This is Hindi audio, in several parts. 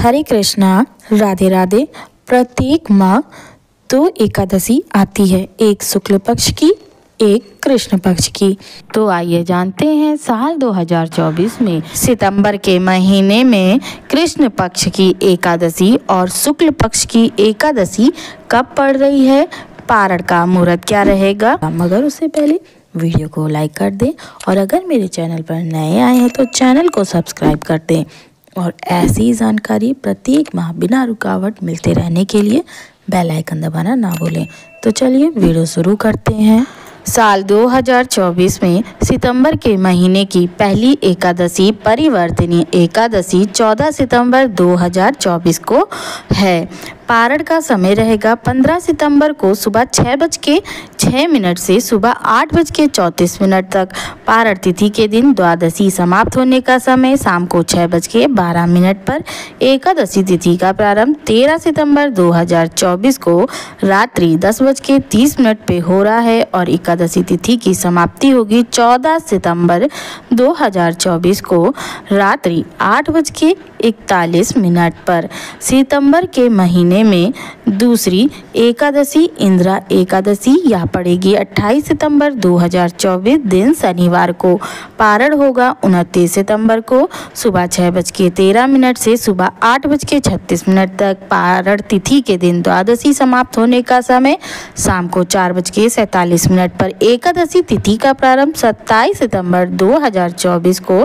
हरे कृष्णा, राधे राधे प्रत्येक माह दो एकादशी आती है, एक शुक्ल पक्ष की, एक कृष्ण पक्ष की। तो आइए जानते हैं साल 2024 में सितंबर के महीने में कृष्ण पक्ष की एकादशी और शुक्ल पक्ष की एकादशी कब पड़ रही है? पारण का मुहूर्त क्या रहेगा? मगर उससे पहले वीडियो को लाइक कर दें और अगर मेरे चैनल पर नए आए हैं तो चैनल को सब्सक्राइब कर दें। और ऐसी जानकारी प्रत्येक माह बिना रुकावट मिलते रहने के लिए बेल आइकन दबाना ना भूलें। तो चलिए वीडियो शुरू करते हैं। साल 2024 में सितंबर के महीने की पहली एकादशी परिवर्तनीय एकादशी 14 सितंबर 2024 को है। पारण का समय रहेगा 15 सितंबर को सुबह छः बज के छः मिनट से सुबह आठ बज के चौंतीस मिनट तक। पारण तिथि के दिन द्वादशी समाप्त होने का समय शाम को छः बज के बारह मिनट पर। एकादशी तिथि का प्रारंभ 13 सितंबर 2024 को रात्रि दस बज के तीस मिनट पर हो रहा है और एकादशी तिथि की समाप्ति होगी 14 सितंबर 2024 को रात्रि आठ बज के इकतालीस मिनट पर। सितंबर के महीने में दूसरी एकादशी इंदिरा एकादशी यह पड़ेगी। 28 सितंबर 2024 दिन शनिवार को। पारण होगा उनतीस सितंबर को सुबह छः बज के तेरह मिनट से सुबह आठ बज के छत्तीस मिनट तक। पारण तिथि के दिन द्वादशी समाप्त होने का समय शाम को चार बज के सैंतालीस मिनट पर। एकादशी तिथि का प्रारंभ सत्ताईस सितंबर 2024 को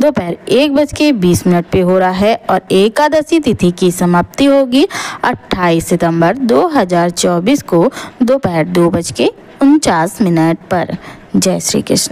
दोपहर एक बज के बीस मिनट पर हो रहा है और एकादशी तिथि की समाप्ति होगी 28 सितंबर 2024 को दोपहर दो बज के उनचास मिनट पर। जय श्री कृष्ण।